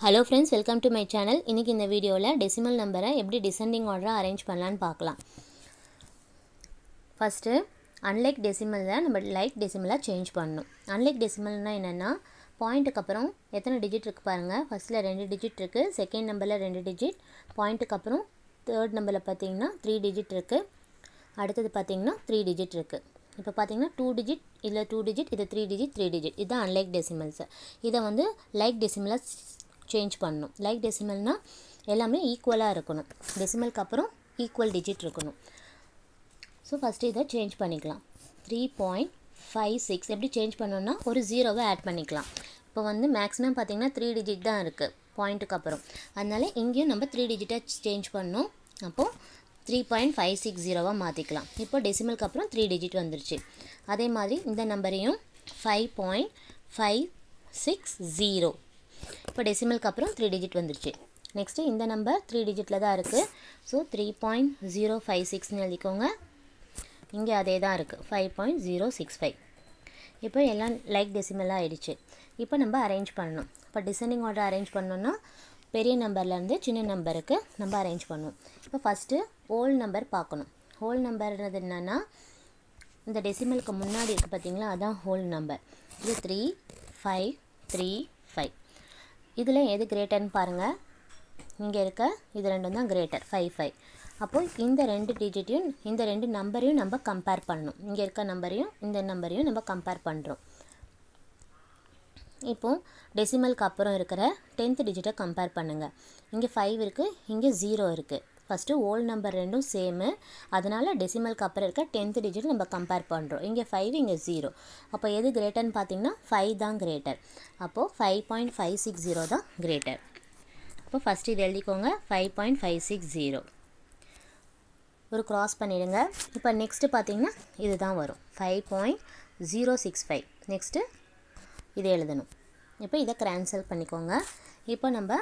Hello friends welcome to my channel இன்றைக்கி இந்த வீடியோவில் டெசிமல் நம்பரை எப்படி டிசெண்டிங் ஆர்டராக அரேஞ்ச் பண்ணலான்னு பார்க்கலாம். ஃபஸ்ட்டு அன்லைக் டெசிமலில் நம்ம லைக் டெசிமலாக சேஞ்ச் பண்ணணும். அன்லைக் டெசிமல்னால் என்னென்னா பாயிண்ட்டுக்கு அப்புறம் எத்தனை டிஜிட் இருக்குது பாருங்கள் ஃபஸ்ட்டில் ரெண்டு டிஜிட் இருக்குது செகண்ட் நம்பரில் ரெண்டு டிஜிட் பாயிண்ட்டுக்கு அப்புறம் தேர்ட் நம்பரில் பார்த்தீங்கன்னா த்ரீ டிஜிட் இருக்குது அடுத்தது பார்த்தீங்கன்னா த்ரீ டிஜிட் இருக்குது இப்போ பார்த்தீங்கன்னா டூ டிஜிட் இதில் டூ டிஜிட் இது த்ரீ டிஜிட் த்ரீ டிஜிட் இதுதான் அன்லைக் டெசிமல்ஸ் இதை வந்து லைக் டெசிமலாக சேஞ்ச் பண்ணணும். லைக் டெசிமல்னால் எல்லாமே ஈக்குவலாக இருக்கணும். டெசிமலுக்கு அப்புறம் ஈக்குவல் டிஜிட் இருக்கணும். ஸோ ஃபஸ்ட்டு இதை சேஞ்ச் பண்ணிக்கலாம். த்ரீ பாயிண்ட் ஃபைவ் சிக்ஸ் எப்படி சேஞ்ச் பண்ணோன்னா ஒரு ஜீரோவை ஆட் பண்ணிக்கலாம். இப்போ வந்து மேக்ஸிமம் பார்த்திங்கன்னா த்ரீ டிஜிட் தான் இருக்குது பாயிண்ட்டுக்கு அப்புறம். அதனால இங்கேயும் நம்ம த்ரீ டிஜிட்டாக சேஞ்ச் பண்ணோம். அப்போது த்ரீ பாயிண்ட் ஃபைவ் சிக்ஸ் ஜீரோவாக மாற்றிக்கலாம் இப்போ டெசிமலுக்கு அப்புறம் த்ரீ டிஜிட் வந்துருச்சு. அதே மாதிரி இந்த நம்பரையும் five point five six zero இப்போ டெசிமலுக்கு அப்புறம் த்ரீ டிஜிட் வந்துருச்சு. நெக்ஸ்ட்டு இந்த நம்பர் த்ரீ டிஜிட்டில் தான் இருக்குது so three point zero five சிக்ஸ்னு எழுதிக்கோங்க. இங்கே அதே தான் இருக்குது five point zero six five இப்போ எல்லாம் லைக் டெசிமலாக ஆகிடுச்சு இப்போ நம்ம அரேஞ்ச் பண்ணணும். இப்போ டிசைனிங் ஆர்டர் அரேஞ்ச் பண்ணோன்னா பெரிய நம்பர்லேருந்து சின்ன நம்பருக்கு நம்ம அரேஞ்ச் பண்ணுவோம் இப்போ ஃபஸ்ட்டு ஹோல் நம்பர் பார்க்கணும். ஹோல் நம்பர்ன்றது என்னென்னா இந்த டெசிமலுக்கு முன்னாடி இருக்குது பார்த்தீங்களா அதான் ஹோல் நம்பர் இது த்ரீ ஃபைவ் த்ரீ இதில் எது கிரேட்டர்னு பாருங்கள் இங்கே இருக்க இது ரெண்டும் தான் கிரேட்டர் ஃபைவ் ஃபைவ் அப்போது இந்த ரெண்டு டிஜிட்டையும் இந்த ரெண்டு நம்பரையும் நம்ம கம்பேர் பண்ணணும். இங்கே இருக்க நம்பரையும் இந்த நம்பரையும் நம்ம கம்பேர் பண்ணுறோம் இப்போது டெசிமலுக்கு அப்புறம் இருக்கிற டென்த் டிஜிட்டை கம்பேர் பண்ணுங்கள் இங்கே ஃபைவ் இருக்குது இங்கே ஜீரோ இருக்குது ஃபஸ்ட்டு ஓல்ட் நம்பர் ரெண்டும் சேமு அதனால் டெசிமலுக்கு அப்புறம் இருக்க டென்த் டிஜிட் நம்ம கம்பேர் பண்ணுறோம் இங்கே ஃபைவ் இங்கே ஜீரோ அப்போ எது கிரேட்டர்னு பார்த்தீங்கன்னா ஃபைவ் தான் கிரேட்டர் அப்போது five point five six zero தான் கிரேட்டர் அப்போ ஃபஸ்ட்டு இது எழுதிக்கோங்க five point five six zero ஒரு க்ராஸ் பண்ணிவிடுங்க இப்போ நெக்ஸ்ட்டு பார்த்தீங்கன்னா இது தான் வரும். Five point zero six five next இதை எழுதணும். இப்போ இதை கேன்சல் பண்ணிக்கோங்க. இப்போ நம்ம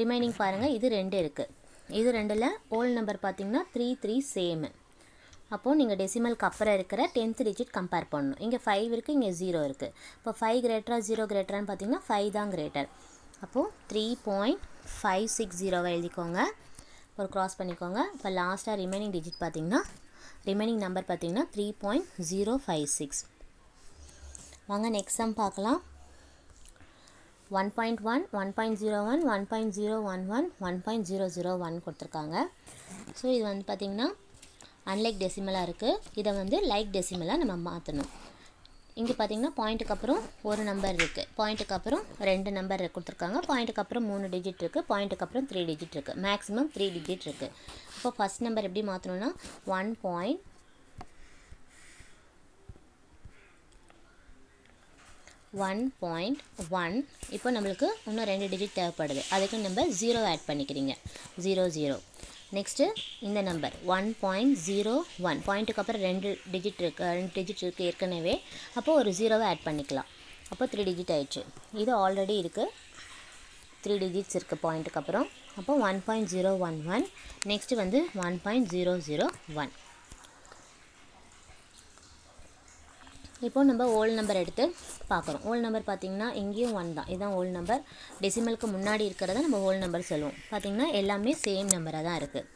ரிமைனிங் பாருங்கள் இது ரெண்டு இருக்குது இது ரெண்டில் ஓல்டு நம்பர் பார்த்தீங்கன்னா த்ரீ த்ரீ சேமு அப்போது நீங்கள் டெசிமலுக்கு அப்புறம் இருக்கிற டென்த் டிஜிட் கம்பேர் பண்ணணும். இங்கே ஃபைவ் இருக்குது இங்கே ஜீரோ இருக்குது இப்போ ஃபைவ் கிரேட்டரா ஜீரோ கிரேட்டரான்னு பார்த்தீங்கன்னா ஃபைவ் தான் கிரேட்டர் அப்போது த்ரீ பாயிண்ட் ஃபைவ் சிக்ஸ் ஜீரோவை எழுதிக்கோங்க. ஒரு க்ராஸ் பண்ணிக்கோங்க. இப்போ லாஸ்ட்டாக ரிமைனிங் டிஜிட் பார்த்தீங்கன்னா ரிமைனிங் நம்பர் பார்த்தீங்கன்னா three point zero five six வாங்க நெக்ஸ்ட் சம் பார்க்கலாம். One point one one point zero one one point zero one one one point zero zero one கொடுத்துருக்காங்க. ஸோ இது வந்து பார்த்திங்கன்னா அன்லைக் டெசிமலாக இருக்குது இதை வந்து லைக் டெசிமலாக நம்ம மாற்றணும் இங்கே பார்த்தீங்கன்னா பாயிண்ட்டுக்கு அப்புறம் ஒரு நம்பர் இருக்குது பாயிண்ட்டுக்கு அப்புறம் ரெண்டு நம்பர் கொடுத்துருக்காங்க. பாயிண்ட்டுக்கு அப்புறம் மூணு டிஜிட் இருக்குது பாயிண்ட்டுக்கு அப்புறம் த்ரீ டிஜிட் இருக்குது மேக்ஸிமம் த்ரீ டிஜிட் இருக்குது இப்போ ஃபஸ்ட் நம்பர் எப்படி மாற்றணும்னா one point one point one இப்போ நம்மளுக்கு இன்னும் ரெண்டு டிஜிட் தேவைப்படுது. அதுக்கு நம்ம ஜீரோ ஆட் பண்ணிக்கிறீங்க. ஜீரோ ஜீரோ நெக்ஸ்ட்டு இந்த number one point zero one பாயிண்ட்டுக்கு அப்புறம் ரெண்டு டிஜிட் இருக்குது ரெண்டு டிஜிட் இருக்குது ஏற்கனவே. அப்போது ஒரு ஜீரோவை ஆட் பண்ணிக்கலாம். அப்போ த்ரீ டிஜிட் ஆயிடுச்சு. இது ஆல்ரெடி இருக்குது த்ரீ டிஜிட்ஸ் இருக்குது பாயிண்ட்டுக்கு அப்புறம். அப்போ one point zero one one next வந்து one point zero zero one இப்போது நம்ம ஓல் நம்பர் எடுத்து பார்க்குறோம். ஓல் நம்பர் பார்த்திங்கன்னா இங்கேயும் ஒன் தான். இதுதான் ஓல் நம்பர் டெசிமலுக்கு முன்னாடி இருக்கிறத நம்ம ஓல்ட் நம்பர் சொல்லுவோம். பார்த்திங்கன்னா எல்லாமே சேம் நம்பராக தான் இருக்குது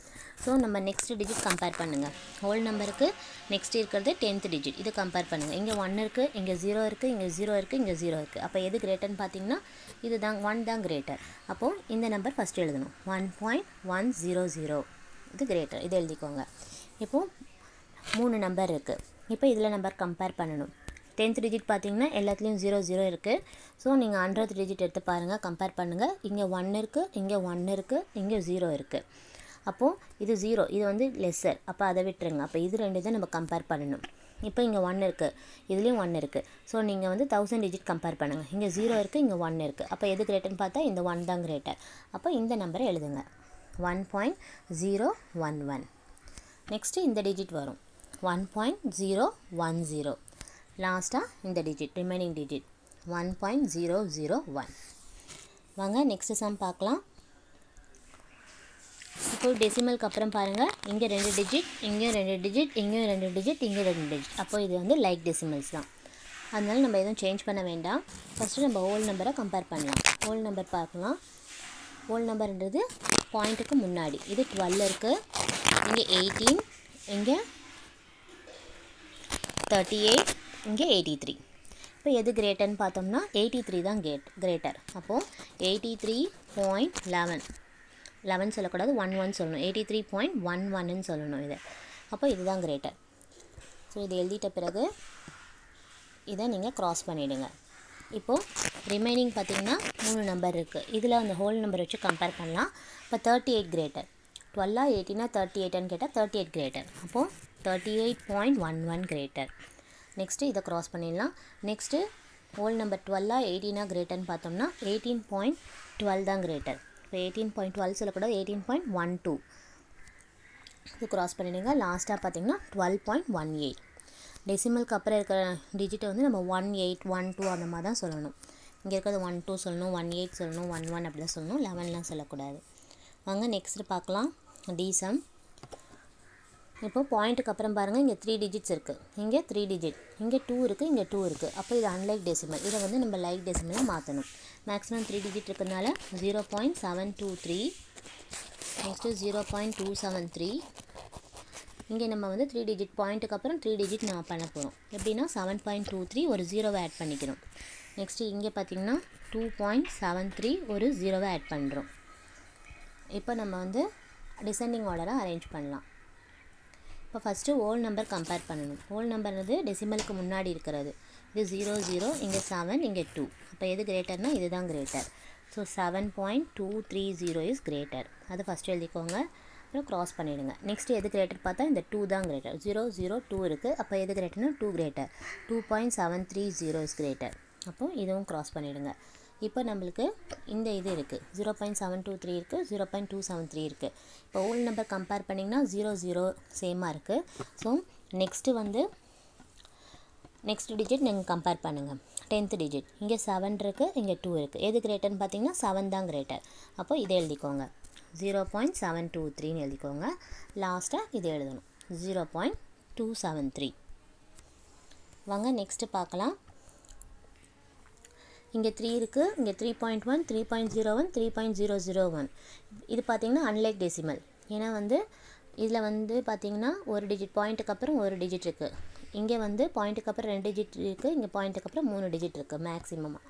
ஸோ நம்ம நெக்ஸ்ட் டிஜிட் கம்பேர் பண்ணுங்கள் ஹோல் நம்பருக்கு நெக்ஸ்ட் இருக்கிறது டென்த் டிஜிட் இது கம்பேர் பண்ணுங்கள் இங்கே ஒன் இருக்குது இங்கே ஜீரோ இருக்குது இங்கே ஜீரோ இருக்குது இங்கே ஜீரோ இருக்குது அப்போ எது கிரேட்டர்னு பார்த்தீங்கன்னா இது தான் ஒன் தான் கிரேட்டர் அப்போது இந்த நம்பர் ஃபஸ்ட்டு எழுதணும். One point one zero zero இது கிரேட்டர் இது எழுதிக்கோங்க. இப்போது மூணு நம்பர் இருக்குது இப்போ இதில் நம்பர் கம்பேர் பண்ணணும். டென்த் டிஜிட் பார்த்தீங்கன்னா எல்லாத்துலேயும் ஜீரோ ஜீரோ இருக்குது ஸோ நீங்கள் ஹண்ட்ரட் டிஜிட் எடுத்து பாருங்கள் கம்பேர் பண்ணுங்கள் இங்கே ஒன் இருக்குது இங்கே ஒன் இருக்குது இங்கே ஜீரோ இருக்குது அப்போது இது ஜீரோ இது வந்து லெஸ்ஸர் அப்போ அதை விட்டுருங்க. அப்போ இது ரெண்டு தான் நம்ம கம்பேர் பண்ணணும். இப்போ இங்கே ஒன் இருக்குது இதுலேயும் ஒன் இருக்குது ஸோ நீங்கள் வந்து தௌசண்ட் டிஜிட் கம்பேர் பண்ணுங்கள் இங்கே ஜீரோ இருக்குது இங்கே ஒன் இருக்குது அப்போ எது கிரேட்டர்னு பார்த்தா இந்த ஒன் தான் கிரேட்டர் அப்போ இந்த நம்பரை எழுதுங்க. One point zero one one next இந்த டிஜிட் வரும். One point zero one zero லாஸ்ட்டாக இந்த digit remaining digit one point zero zero one வாங்க நெக்ஸ்ட்டு சம் பார்க்கலாம். இப்போ டெசிமலுக்கு அப்புறம் பாருங்கள் இங்கே ரெண்டு டிஜிட் இங்கேயும் ரெண்டு டிஜிட் இங்கேயும் ரெண்டு டிஜிட் இங்கே ரெண்டு டிஜிட் அப்போ இது வந்து லைக் டெசிமல்ஸ் தான். அதனால நம்ம எதுவும் சேஞ்ச் பண்ண வேண்டாம். ஃபஸ்ட்டு நம்ம ஓல்டு நம்பரை கம்பேர் பண்ணலாம். ஓல்ட் நம்பர் பார்க்கலாம். ஹோல் நம்பர்ன்றது பாயிண்ட்டுக்கு முன்னாடி. இது டுவெல் இருக்குது இங்கே எயிட்டீன் இங்கே தேர்ட்டி எயிட் இங்கே எயிட்டி த்ரீ இப்போ எது கிரேட்டர்னு பார்த்தோம்னா எயிட்டி த்ரீ தான் கேட் கிரேட்டர் அப்போது eighty three point eleven eleven சொல்லக்கூடாது ஒன் ஒன் சொல்லணும். எயிட்டி த்ரீ பாயிண்ட் ஒன் ஒன்னு சொல்லணும் இது. அப்போ இதுதான் கிரேட்டர் ஸோ இது எழுதிட்ட பிறகு இதை நீங்கள் க்ராஸ் பண்ணிவிடுங்க இப்போது ரிமைனிங் பார்த்தீங்கன்னா மூணு நம்பர் இருக்குது இதில் அந்த ஹோல் நம்பர் வச்சு கம்பேர் பண்ணலாம். இப்போ தேர்ட்டி எயிட் கிரேட்டர் டுவெல்லாக எயிட்டினா தேர்ட்டி எயிட்டான்னு கேட்டால் தேர்ட்டி எயிட் கிரேட்டர் அப்போது thirty eight point one one greater next இதை க்ராஸ் பண்ணிடலாம். நெக்ஸ்ட்டு ஹோல் நம்பர் டுவெல்லா எயிட்டீனாக கிரேட்டர்னு பார்த்தோம்னா எயிட்டீன் பாயிண்ட் டுவெல் தான் கிரேட்டர் இப்போ எயிட்டீன் பாயிண்ட் டுவெல் சொல்லக்கூடாது எயிட்டீன் பாயிண்ட் ஒன் டூ இது க்ராஸ் பண்ணிடுங்க. லாஸ்ட்டாக பார்த்தீங்கன்னா டுவெல் பாயிண்ட் ஒன் எயிட் டெசிமலுக்கு அப்புறம் இருக்கிற டிஜிட்டை வந்து நம்ம ஒன் எயிட் ஒன் டூ அந்த மாதிரி தான் சொல்லணும். இங்கே இருக்கிறது ஒன் டூ சொல்லணும் ஒன் எயிட் சொல்லணும் ஒன் ஒன் அப்படி தான் சொல்லணும். லெவன்லாம் சொல்லக்கூடாது. வாங்க நெக்ஸ்ட்டு பார்க்கலாம். டிசம் இப்போ பாயிண்ட்டுக்கு அப்புறம் பாருங்கள் இங்கே த்ரீ டிஜிட்ஸ் இருக்குது இங்கே த்ரீ டிஜிட் இங்கே டூ இருக்குது இங்கே டூ இருக்குது அப்போ இது அன்லைக் டெசிமல் இதை வந்து நம்ம லைக் டெசிமலாக மாற்றணும் மேக்ஸிமம் த்ரீ டிஜிட் இருக்கிறதுனால zero point seven two three next zero point two seven three இங்கே நம்ம வந்து த்ரீ டிஜிட் பாயிண்ட்டுக்கு அப்புறம் த்ரீ டிஜிட் நான் பண்ண போகிறோம் எப்படின்னா செவன் பாயிண்ட் டூ த்ரீ ஒரு ஜீரோவை ஆட் பண்ணிக்கிறோம். நெக்ஸ்ட்டு இங்கே பார்த்தீங்கன்னா டூ பாயிண்ட் செவன் த்ரீ ஒரு ஜீரோவை ஆட் பண்ணுறோம் இப்போ நம்ம வந்து டிசெண்டிங் ஆர்டராக அரேஞ்ச் பண்ணலாம். இப்போ ஃபஸ்ட்டு ஓல் நம்பர் கம்பேர் பண்ணணும். ஹோல் நம்பர்னது டெசிமலுக்கு முன்னாடி இருக்கிறது. இது ஜீரோ ஜீரோ இங்கே செவன் இங்கே டூ அப்போ எது கிரேட்டர்னால் இதுதான் greater so seven point two three zero is greater அது ஃபஸ்ட்டு எழுதிக்கோங்க. அப்புறம் க்ராஸ் பண்ணிவிடுங்க நெக்ஸ்ட் எது கிரேட்டர் பார்த்தா இந்த டூ தான் கிரேட்டர் ஜீரோ ஜீரோ டூ இருக்குது அப்போ எது கிரேட்டர்னா two greater two point seven three zero is greater அப்போது இதுவும் க்ராஸ் பண்ணிவிடுங்க இப்போ நம்மளுக்கு இந்த இது இருக்குது zero point seven two three இருக்குது zero point two seven three இருக்குது இப்போ ஓல்டு நம்பர் கம்பேர் பண்ணிங்கன்னா ஜீரோ ஜீரோ சேமாக இருக்குது ஸோ நெக்ஸ்ட்டு வந்து நெக்ஸ்ட் டிஜிட் நீங்கள் கம்பேர் பண்ணுங்கள் டென்த்து டிஜிட் இங்கே செவன் இருக்குது இங்கே டூ இருக்குது எது கிரேட்டர்னு பார்த்தீங்கன்னா செவன் தான் கிரேட்டர் அப்போ இதை எழுதிக்கோங்க. ஜீரோ பாயிண்ட் செவன் டூ த்ரீன்னு எழுதிக்கோங்க. லாஸ்ட்டாக இது எழுதணும். Zero point two seven three வாங்க நெக்ஸ்ட்டு பார்க்கலாம். இங்கே த்ரீ இருக்குது இங்கே three point one three point zero one three point zero zero one இது பார்த்திங்கன்னா அன்லைக் டெசிமல் ஏன்னா வந்து இதில் வந்து பார்த்திங்கன்னா ஒரு டிஜிட் பாயிண்ட்டுக்கு அப்புறம் ஒரு டிஜிட் இருக்குது இங்கே வந்து பாயிண்ட்டுக்கு அப்புறம் ரெண்டு டிஜிட் இருக்குது இங்கே பாயிண்ட்டுக்கு அப்புறம் மூணு டிஜிட் இருக்குது மேக்ஸிமமாக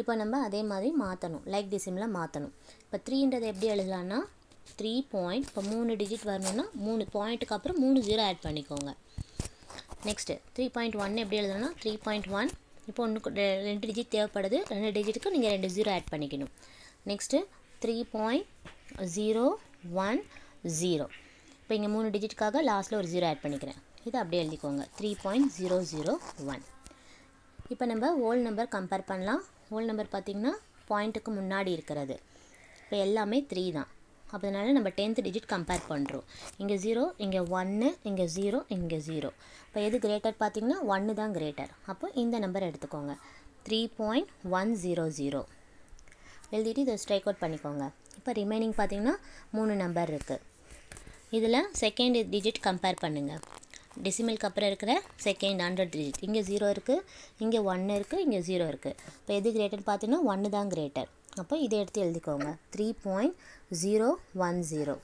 இப்போ நம்ம அதே மாதிரி மாற்றணும் லைக் டிசிமில் மாற்றணும் இப்போ த்ரீன்றதை எப்படி எழுதலான்னா த்ரீ பாயிண்ட் இப்போ மூணு டிஜிட் வரணும்னா மூணு பாயிண்ட்டுக்கு அப்புறம் மூணு ஜீரோ ஆட் பண்ணிக்கோங்க. நெக்ஸ்ட்டு த்ரீ பாயிண்ட் ஒன் எப்படி எழுதணும்னா த்ரீ பாயிண்ட் ஒன் இப்போ ஒன்று ரெண்டு டிஜிட் தேவைப்படுது. ரெண்டு டிஜிட்டுக்கு நீங்கள் ரெண்டு ஜீரோ ஆட் பண்ணிக்கணும். Next three point zero one zero இப்போ இங்கே மூணு டிஜிட்டுக்காக லாஸ்ட்டில் ஒரு ஜீரோ ஆட் பண்ணிக்கிறேன். இது அப்படியே எழுதிக்கோங்க. Three point zero zero one இப்போ நம்ம ஓல் நம்பர் கம்பேர் பண்ணலாம். ஓல் நம்பர் பார்த்திங்கன்னா பாயிண்ட்டுக்கு முன்னாடி இருக்கிறது. இப்போ எல்லாமே த்ரீ தான். அதனால நம்ம டென்த் டிஜிட் கம்பேர் பண்ணுறோம் இங்கே ஜீரோ இங்கே ஒன்று இங்கே ஜீரோ இங்கே ஜீரோ இப்போ எது கிரேட்டர் பார்த்தீங்கன்னா ஒன்று தான் கிரேட்டர் அப்போ இந்த நம்பர் எடுத்துக்கோங்க. Three point one zero zero எழுதிட்டு இதை ஸ்ட்ரைக் அவுட் பண்ணிக்கோங்க. இப்போ ரிமைனிங் பார்த்தீங்கன்னா மூணு நம்பர் இருக்குது இதில் செகண்ட் டிஜிட் கம்பேர் பண்ணுங்கள் டெசிமலுக்கு அப்புறம் இருக்கிற செகண்ட் ஹண்ட்ரட் டிஜிட் இங்கே ஜீரோ இருக்குது இங்கே ஒன்று இருக்குது இங்கே ஜீரோ இருக்குது இப்போ எது கிரேட்டர் பார்த்தீங்கன்னா ஒன்று தான் கிரேட்டர் அப்போ இதை எடுத்து எழுதிக்கோங்க. Three point zero one zero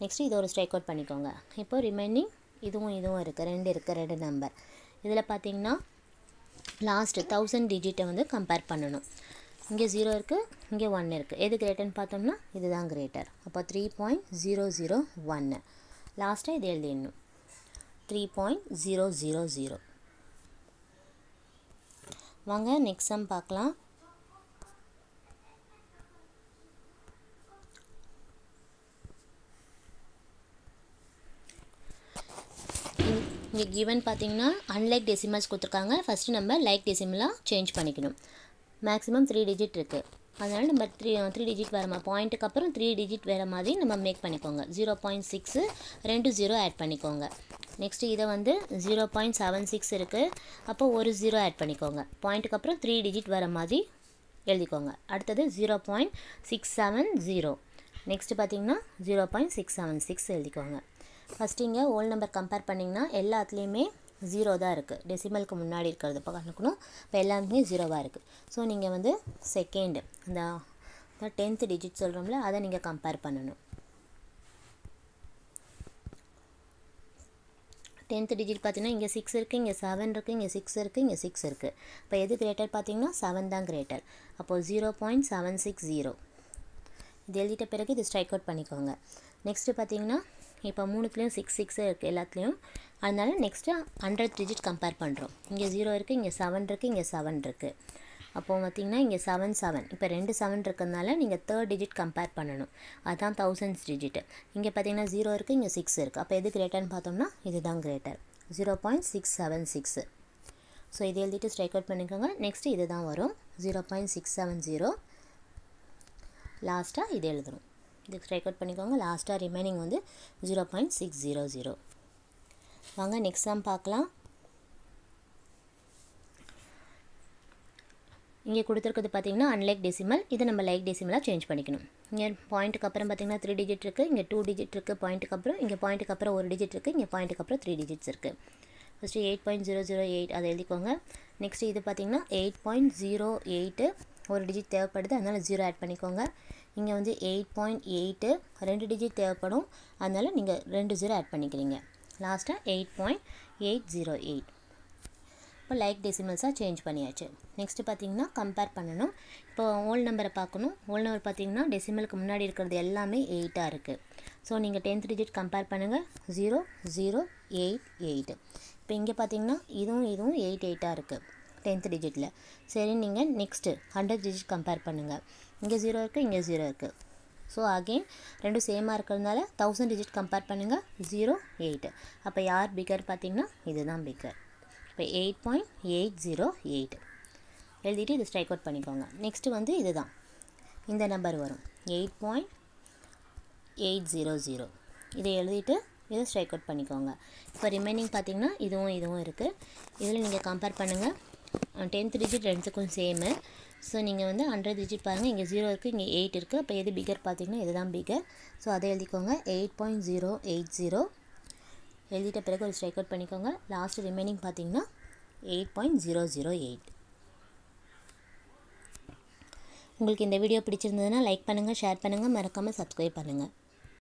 next இதை ஒரு ஸ்ட்ரைக் அவுட் பண்ணிக்கோங்க. இப்போ ரிமைனிங் இதுவும் இதுவும் இருக்குது ரெண்டு இருக்குது ரெண்டு நம்பர் இதில் பார்த்தீங்கன்னா லாஸ்ட்டு தௌசண்ட் டிஜிட்டை வந்து கம்பேர் பண்ணணும். இங்கே ஜீரோ இருக்குது இங்கே ஒன் இருக்குது எது கிரேட்டர்னு பார்த்தோம்னா இதுதான் கிரேட்டர் அப்போ த்ரீ பாயிண்ட் ஜீரோ ஜீரோ ஒன்று லாஸ்ட்டாக இது எழுதிடணும். Three point zero zero zero வாங்க நெக்ஸ்ட் சம் பார்க்கலாம். இங்கே கிவன் பார்த்தீங்கன்னா அன்லைக் டெசிமல்ஸ் கொடுத்துருக்காங்க. ஃபஸ்ட்டு நம்ம லைக் டெசிமலாக சேஞ்ச் பண்ணிக்கணும். மேக்ஸிமம் த்ரீ டிஜிட் இருக்குது அதனால் நம்ம த்ரீ த்ரீ டிஜிட் வரமா மாதிரி பாயிண்ட்டுக்கு அப்புறம் த்ரீ டிஜிட் வேறு மாதிரி நம்ம மேக் பண்ணிக்கோங்க. ஜீரோ பாயிண்ட் சிக்ஸு ரெண்டு ஜீரோ ஆட் பண்ணிக்கோங்க. நெக்ஸ்ட்டு இதை வந்து ஜீரோ பாயிண்ட் செவன் சிக்ஸ் இருக்குது அப்போ ஒரு ஜீரோ ஆட் பண்ணிக்கோங்க. பாயிண்ட்டுக்கு அப்புறம் த்ரீ டிஜிட் வர மாதிரி எழுதிக்கோங்க. அடுத்தது zero point six seven zero next பார்த்தீங்கன்னா zero point six seven six எழுதிக்கோங்க. ஃபஸ்ட்டு இங்கே ஓல்ட் நம்பர் கம்பேர் பண்ணிங்கன்னா எல்லாத்துலேயுமே ஜீரோ தான் இருக்குது டெசிமலுக்கு முன்னாடி இருக்கிறது இப்போ கணக்கணும் இப்போ எல்லாமே ஜீரோவாக இருக்குது ஸோ நீங்கள் வந்து செகண்டு இந்த டென்த்து டிஜிட் சொல்கிறோம்ல அதை நீங்கள் கம்பேர் பண்ணணும். டென்த்து டிஜிட் பார்த்தீங்கன்னா இங்கே சிக்ஸ் இருக்குது இங்கே செவன் இருக்குது இங்கே சிக்ஸ் இருக்குது இங்கே சிக்ஸ் இருக்குது இப்போ எது கிரேட்டர் பார்த்தீங்கன்னா செவன் தான் கிரேட்டர் அப்போது zero point seven six zero இது எழுதிட்ட பிறகு இது ஸ்ட்ரைக் அவுட் பண்ணிக்கோங்க. நெக்ஸ்ட்டு பார்த்தீங்கன்னா இப்போ மூணுத்துலேயும் சிக்ஸ் சிக்ஸு இருக்குது எல்லாத்துலேயும். அதனால நெக்ஸ்ட்டு ஹண்ட்ரட் டிஜிட் கம்பேர் பண்ணுறோம் இங்கே ஜீரோ இருக்குது இங்கே செவன் இருக்குது இங்கே செவன் இருக்குது அப்போது பார்த்தீங்கன்னா இங்கே செவன் செவன் இப்போ ரெண்டு செவன் இருக்கிறதுனால நீங்கள் தேர்ட் டிஜிட் கம்பேர் பண்ணணும். அதுதான் தௌசண்ட்ஸ் டிஜிட்டு இங்கே பார்த்தீங்கன்னா ஜீரோ இருக்குது இங்கே சிக்ஸ் இருக்குது அப்போ எது கிரேட்டர்னு பார்த்தோம்னா இதுதான் greater zero point six seven six so இது எழுதிட்டு ஸ்ட்ரைக் அவுட் பண்ணிக்கோங்க. நெக்ஸ்ட்டு இது தான் வரும் zero point six seven zero லாஸ்ட்டாக இது எழுதணும். இதுக்கு ஸ்ட்ரைக் அவுட் பண்ணிக்கோங்க லாஸ்ட்டாக ரிமைனிங் வந்து zero point six zero zero வாங்க நெக்ஸ்ட் சாம் பார்க்கலாம். இங்கே கொடுத்துருக்குது பார்த்தீங்கன்னா அன்லைக் டெசிமல் இதை நம்ம லைக் டெசிமலாக சேஞ்ச் பண்ணிக்கணும். இங்கே பாயிண்ட்டுக்கு அப்புறம் பார்த்தீங்கன்னா த்ரீ டிஜிட் இருக்குது இங்கே டூ டிஜிட் இருக்குது பாயிண்ட்டுக்கு அப்புறம். இங்கே பாயிண்ட்டுக்கு அப்புறம் ஒரு டிஜிட் இருக்குது இங்கே பாயிண்ட்டுக்கு அப்புறம் த்ரீ டிஜிட்ஸ் இருக்குது first eight point zero zero eight அதை எழுதிக்கோங்க. நெக்ஸ்ட் இது பார்த்தீங்கன்னா எயிட் பாயிண்ட் ஜீரோ எயிட்டு ஒரு டிஜிட் தேவைப்படுது. அதனால் ஜீரோ ஆட் பண்ணிக்கோங்க. இங்கே வந்து எயிட் பாயிண்ட் எயிட்டு ரெண்டு டிஜிட் தேவைப்படும். அதனால் நீங்கள் ரெண்டு ஜீரோ ஆட் பண்ணிக்கிறீங்க. லாஸ்ட்டாக eight point eight zero eight இப்போ லைக் டெசிமல்ஸாக சேஞ்ச் பண்ணியாச்சு. நெக்ஸ்ட்டு பார்த்தீங்கன்னா கம்பேர் பண்ணணும். இப்போ ஓல் நம்பரை பார்க்கணும். ஓல் நம்பர் பார்த்தீங்கன்னா டெசிமலுக்கு முன்னாடி இருக்கிறது எல்லாமே எயிட்டாக இருக்குது ஸோ நீங்கள் டென்த் டிஜிட் கம்பேர் பண்ணுங்கள் ஜீரோ ஜீரோ எயிட் எயிட் இப்போ இங்கே பார்த்தீங்கன்னா இதுவும் இதுவும் எயிட் எயிட்டாக இருக்குது டென்த் டிஜிட்டில் சரி நீங்கள் நெக்ஸ்ட்டு ஹண்ட்ரட் டிஜிட் கம்பேர் பண்ணுங்கள் இங்கே ஜீரோ இருக்குது இங்கே ஜீரோ இருக்குது ஸோ அகெயின் ரெண்டும் சேமாக இருக்கிறதுனால தௌசண்ட் டிஜிட் கம்பேர் பண்ணுங்கள் ஜீரோ எயிட்டு அப்போ யார் பிகர் பார்த்தீங்கன்னா இதுதான் பிகர் இப்போ eight point eight zero eight எழுதிட்டு இது ஸ்ட்ரைக் அவுட் பண்ணிக்கோங்க. நெக்ஸ்ட்டு வந்து இதுதான். இந்த நம்பர் வரும். Eight point eight zero zero இதை எழுதிட்டு இதை ஸ்ட்ரைக் அவுட் பண்ணிக்கோங்க. இப்போ ரிமைனிங் பார்த்தீங்கன்னா இதுவும் இதுவும் இருக்குது இதில் நீங்கள் கம்பேர் பண்ணுங்கள் டென்த் டிஜிட் ரெண்டுக்கும் சேமு ஸோ நீங்கள் வந்து ஹண்ட்ரட் டிஜிட் பாருங்கள் இங்கே ஜீரோ இருக்குது இங்கே எயிட் இருக்குது அப்போ எது பிகர் பார்த்தீங்கன்னா இதுதான் பிகர் ஸோ அதை எழுதிக்கோங்க. Eight point zero eight zero எழுதிட்ட பிறகு ஒரு ஸ்ட்ரைக் அவுட் பண்ணிக்கோங்க. லாஸ்ட் ரிமைனிங் பார்த்தீங்கன்னா eight point zero zero eight உங்களுக்கு இந்த வீடியோ பிடிச்சிருந்ததுன்னா லைக் பண்ணுங்கள் ஷேர் பண்ணுங்கள் மறக்காமல் சப்ஸ்கிரைப் பண்ணுங்கள்